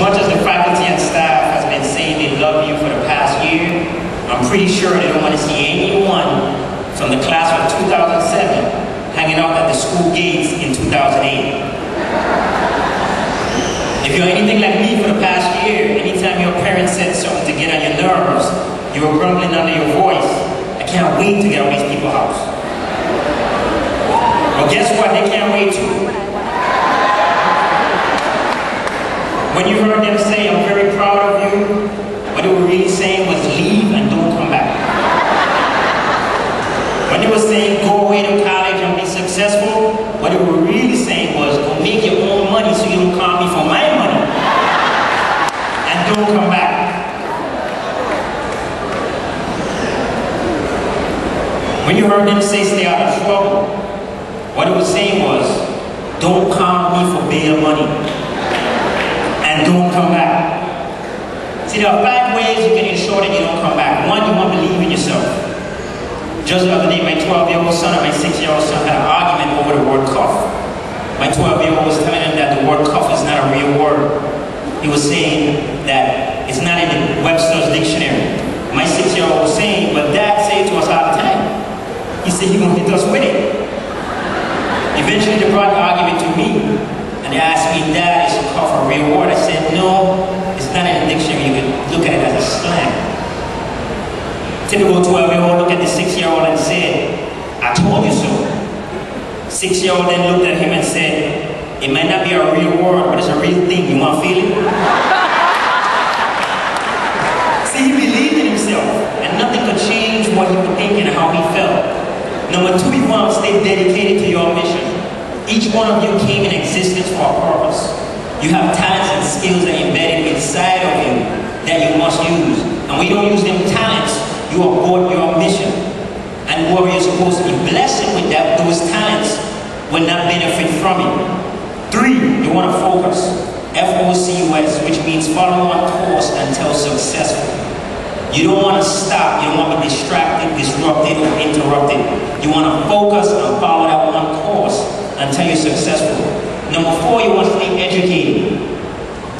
much as the faculty and staff has been saying they love you for the past year, I'm pretty sure they don't want to see anyone from the class of 2007 hanging out at the school gates in 2008. If you're anything like me for the past year, anytime your parents said something to get on your nerves, you were grumbling under your voice, I can't wait to get out of these people's house. Well, guess what? They can't wait too. When you heard them say, I'm very proud of you, what they were really saying was leave and don't come back. When they were saying go away to college and be successful, what they were really saying was go make your own money so you don't call me for my money. And don't come back. When you heard them say stay out of trouble, what it was saying was, don't call me for bail money and don't come back. See, there are five ways you can ensure that you don't come back. One, you want to believe in yourself. Just the other day, my 12-year-old son and my 6-year-old son had an argument over the word cuff. My 12-year-old was telling him that the word cuff is not a real word. He was saying that it's not in the Webster's dictionary. My 6-year-old was saying, but dad said to us all the time. He said, going to hit us with it. Eventually, they brought the argument to me. And they asked me, Dad, is a cuff a real word? I said, no, it's not in the dictionary. You can look at it as a slang. Typical 12-year-old looked at the 6-year-old and said, I told you so. 6-year-old then looked at him and said, it might not be a real word, but it's a real thing. You want to feel it? See, he believed in himself, and nothing could change what he was thinking and how he felt. Number two, you want to stay dedicated to your mission. Each one of you came in existence for a purpose. You have talents and skills that are embedded inside of you that you must use. And we don't use them you abort your mission. And whoever you're supposed to be blessing with that, those talents will not benefit from it. Three, you want to focus. F-O-C-U-S, which means follow on course until successful. You don't want to stop. You don't want to be distracted, disrupted, or interrupted. You want to focus and follow that one course until you're successful. Number four, you want to stay educated.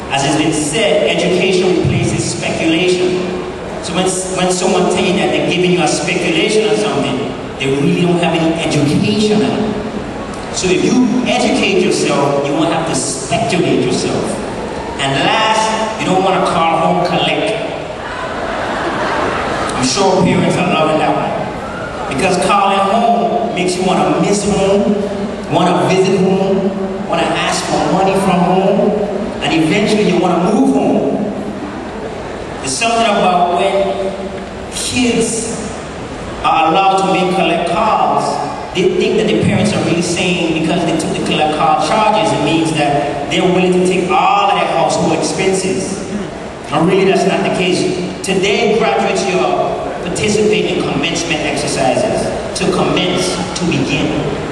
As has been said, education replaces speculation. So when, when someone tells you that they're giving you a speculation on something, they really don't have any education on it. So if you educate yourself, you won't have to speculate yourself. And last, you don't want to call home collect. I'm sure parents are loving that one. Because calling home makes you want to miss home, want to visit home, want to ask for money from home, and eventually you want to move home. There's something about when kids are allowed to make collect calls, they think that the parents are really saying because they took the collect call charges, it means that they're willing to take all of their household expenses. Hmm. And really that's not the case. Today, graduates, you're participating in commencement exercises. To commence, to begin.